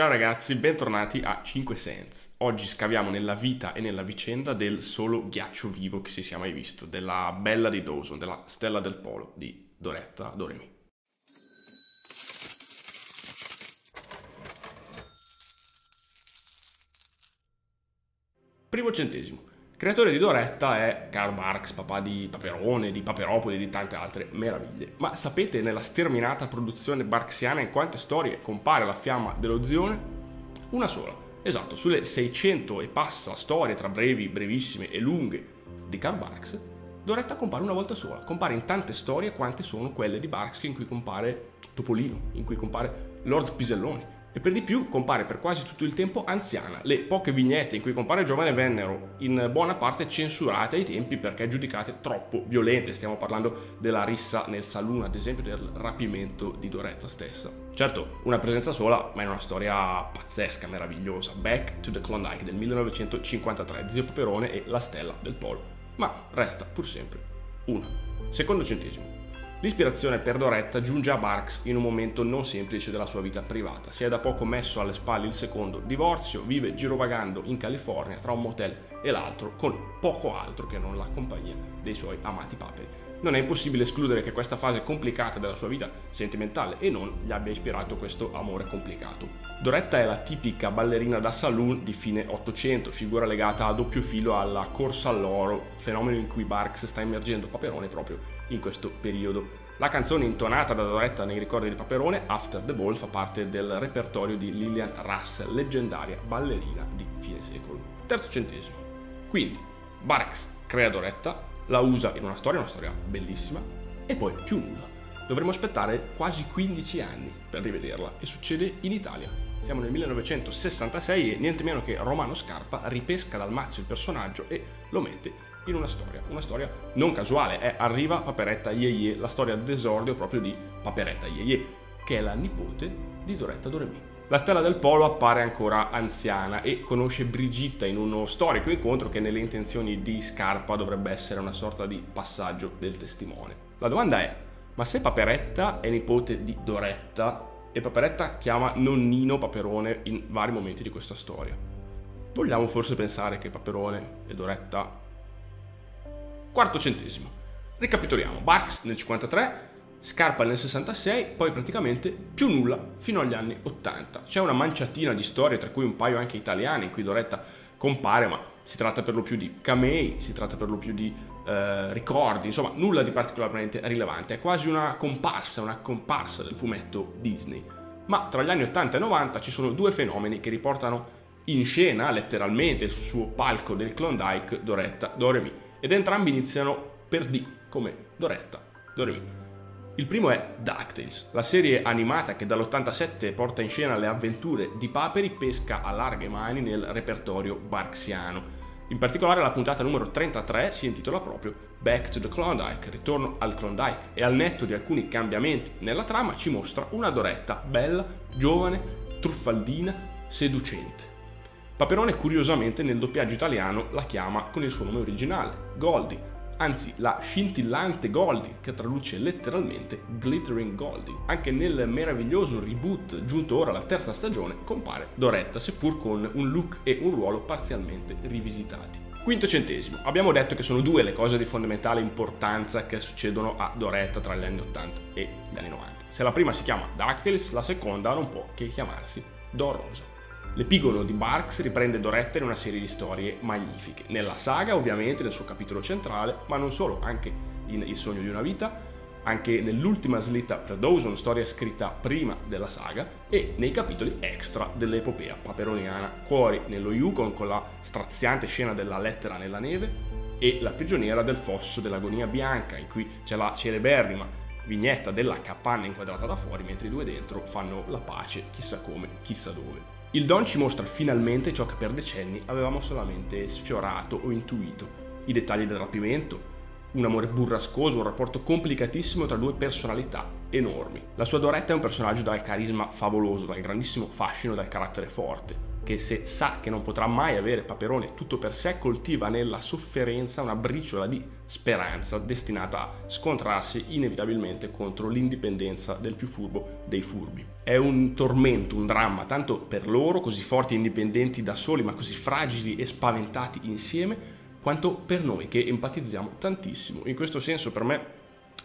Ciao ragazzi, bentornati a 5 Sense. Oggi scaviamo nella vita e nella vicenda del solo ghiaccio vivo che si sia mai visto, della Bella di Dawson, della Stella del Polo di Doretta Doremi. Primo centesimo. Creatore di Doretta è Karl Marx, papà di Paperone, di Paperopoli e di tante altre meraviglie. Ma sapete nella sterminata produzione barxiana in quante storie compare la fiamma dello zione? Una sola. Esatto, sulle 600 e passa storie tra brevi, brevissime e lunghe di Karl Marx, Doretta compare una volta sola. Compare in tante storie quante sono quelle di Barks in cui compare Topolino, in cui compare Lord Piselloni e per di più compare per quasi tutto il tempo anziana. Le poche vignette in cui compare giovane vennero in buona parte censurate ai tempi perché giudicate troppo violente. Stiamo parlando della rissa nel saloon, ad esempio, del rapimento di Doretta stessa. Certo, una presenza sola, ma è una storia pazzesca, meravigliosa. Back to the Klondike del 1953, Zio Paperone e la stella del polo. Ma resta pur sempre una. Secondo centesimo. L'ispirazione per Doretta giunge a Barks in un momento non semplice della sua vita privata. Si è da poco messo alle spalle il secondo divorzio, vive girovagando in California tra un motel e l'altro con poco altro che non la compagnia dei suoi amati paperi. Non è impossibile escludere che questa fase complicata della sua vita sentimentale e non gli abbia ispirato questo amore complicato. Doretta è la tipica ballerina da saloon di fine 800, figura legata a doppio filo alla corsa all'oro, fenomeno in cui Barks sta immergendo Paperone proprio in questo periodo. La canzone intonata da Doretta nei ricordi di Paperone, After the Ball, fa parte del repertorio di Lillian Russell, leggendaria ballerina di fine secolo. Terzo centesimo. Quindi, Barks crea Doretta, la usa in una storia, una storia bellissima, e poi più nulla. Dovremmo aspettare quasi 15 anni per rivederla e succede in Italia. Siamo nel 1966 e niente meno che Romano Scarpa ripesca dal mazzo il personaggio e lo mette in una storia, una storia non casuale, è Arriva Paperetta Yeye, la storia d'esordio proprio di Paperetta Yeye, che è la nipote di Doretta Doremi. La stella del polo appare ancora anziana e conosce Brigitta in uno storico incontro che nelle intenzioni di Scarpa dovrebbe essere una sorta di passaggio del testimone. La domanda è, ma se Paperetta è nipote di Doretta e Paperetta chiama nonnino Paperone in vari momenti di questa storia, vogliamo forse pensare che Paperone e Doretta Quarto centesimo. Ricapitoliamo, Barks nel 53, Scarpa nel 66, poi praticamente più nulla fino agli anni 80. C'è una manciatina di storie, tra cui un paio anche italiane, in cui Doretta compare, ma si tratta per lo più di camei, si tratta per lo più di eh, ricordi, insomma nulla di particolarmente rilevante. È quasi una comparsa, una comparsa del fumetto Disney. Ma tra gli anni 80 e 90 ci sono due fenomeni che riportano in scena, letteralmente, sul suo palco del Klondike, Doretta Doremi ed entrambi iniziano per D, come Doretta, Doremi. Il primo è DuckTales, la serie animata che dall'87 porta in scena le avventure di Paperi pesca a larghe mani nel repertorio barksiano. In particolare la puntata numero 33 si intitola proprio Back to the Klondike, ritorno al Klondike, e al netto di alcuni cambiamenti nella trama ci mostra una Doretta bella, giovane, truffaldina, seducente. Paperone curiosamente nel doppiaggio italiano la chiama con il suo nome originale, Goldie, anzi la scintillante Goldie, che traduce letteralmente Glittering Goldie. Anche nel meraviglioso reboot giunto ora alla terza stagione compare Doretta, seppur con un look e un ruolo parzialmente rivisitati. Quinto centesimo, abbiamo detto che sono due le cose di fondamentale importanza che succedono a Doretta tra gli anni 80 e gli anni 90. Se la prima si chiama Dactyls, la seconda non può che chiamarsi Don Rosa. L'epigono di Barks riprende Doretta in una serie di storie magnifiche. Nella saga, ovviamente, nel suo capitolo centrale, ma non solo, anche in Il sogno di una vita, anche nell'ultima slitta per Dawson, storia scritta prima della saga, e nei capitoli extra dell'epopea paperoniana. Cuori nello Yukon con la straziante scena della lettera nella neve e La prigioniera del fosso dell'agonia bianca, in cui c'è la celeberrima vignetta della capanna inquadrata da fuori, mentre i due dentro fanno la pace, chissà come, chissà dove. Il Don ci mostra finalmente ciò che per decenni avevamo solamente sfiorato o intuito, i dettagli del rapimento, un amore burrascoso, un rapporto complicatissimo tra due personalità enormi. La sua Doretta è un personaggio dal carisma favoloso, dal grandissimo fascino, dal carattere forte. Che se sa che non potrà mai avere Paperone tutto per sé, coltiva nella sofferenza una briciola di speranza destinata a scontrarsi inevitabilmente contro l'indipendenza del più furbo dei furbi. È un tormento, un dramma, tanto per loro, così forti e indipendenti da soli, ma così fragili e spaventati insieme, quanto per noi che empatizziamo tantissimo. In questo senso per me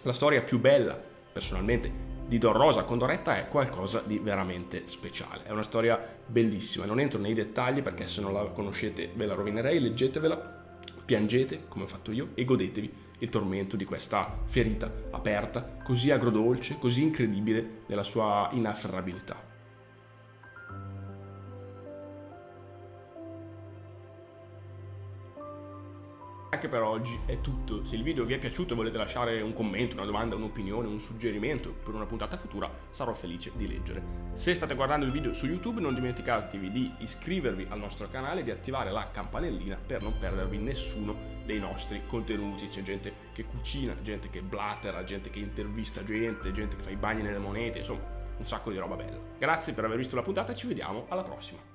la storia più bella, personalmente, di Don Rosa con Doretta è qualcosa di veramente speciale. È una storia bellissima, non entro nei dettagli perché se non la conoscete ve la rovinerei, leggetevela, piangete come ho fatto io e godetevi il tormento di questa ferita aperta, così agrodolce, così incredibile nella sua inafferrabilità. Anche per oggi è tutto. Se il video vi è piaciuto e volete lasciare un commento, una domanda, un'opinione, un suggerimento per una puntata futura, sarò felice di leggere. Se state guardando il video su YouTube non dimenticatevi di iscrivervi al nostro canale e di attivare la campanellina per non perdervi nessuno dei nostri contenuti. C'è gente che cucina, gente che blattera, gente che intervista gente, gente che fa i bagni nelle monete, insomma un sacco di roba bella. Grazie per aver visto la puntata e ci vediamo alla prossima.